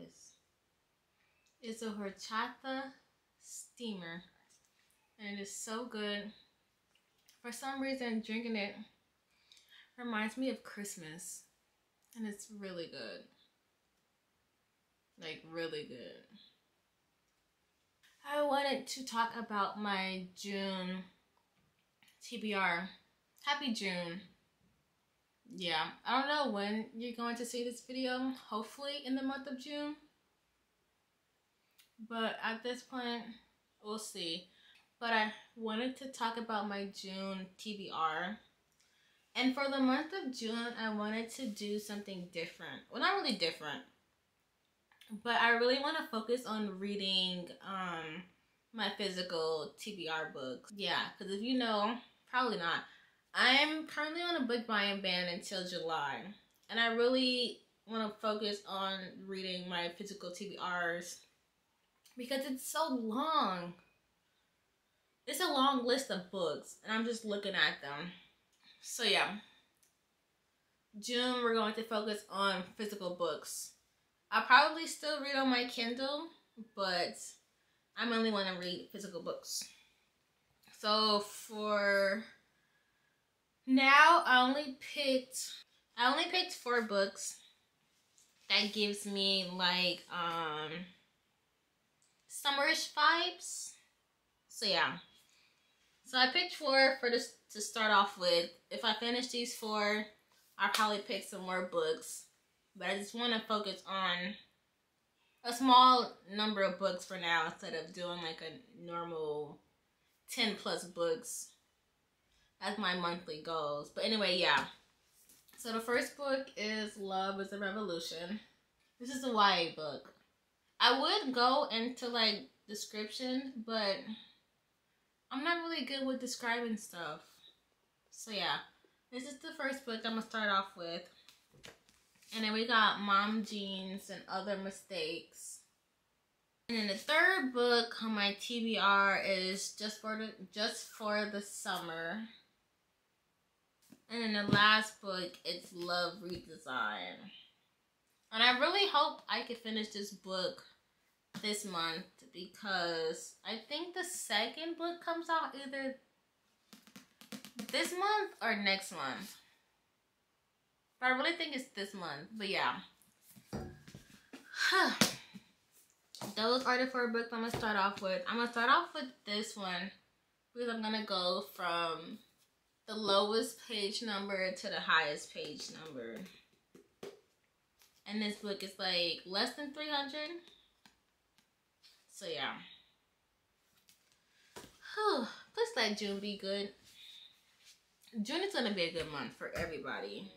focus. It's a horchata steamer. And it is so good. For some reason, drinking it reminds me of Christmas. And it's really good. Like, really good. I wanted to talk about my June TBR. Happy June. Yeah, I don't know when you're going to see this video. Hopefully in the month of June. But at this point, we'll see. But I wanted to talk about my June TBR. And for the month of June, I wanted to do something different. Well, not really different. But I really want to focus on reading um my physical TBR books. Yeah, because if you know, probably not. I'm currently on a book buying ban until July. And I really want to focus on reading my physical TBRs because it's so long. It's a long list of books, and I'm just looking at them. So, yeah. June, we're going to focus on physical books. I'll probably still read on my Kindle, but I'm only want to read physical books. So, for now, I only picked I only picked four books. That gives me like um summerish vibes. So yeah. So I picked four for this to start off with. If I finish these four, I'll probably pick some more books. But I just want to focus on a small number of books for now instead of doing like a normal 10 plus books as my monthly goals. But anyway, yeah. So the first book is Love is a Revolution. This is a YA book. I would go into like description, but I'm not really good with describing stuff. So yeah, this is the first book I'm gonna start off with. And then we got Mom Jeans and Other Mistakes. And then the third book on my TBR is Just for the Just for the Summer. And then the last book, it's Love Redesign. And I really hope I can finish this book this month because I think the second book comes out either this month or next month. But I really think it's this month. But yeah. Those are the four books I'm going to start off with. I'm going to start off with this one because I'm going to go from the lowest page number to the highest page number. And this book is like less than 300. So yeah. Please let June be good. June is going to be a good month for everybody.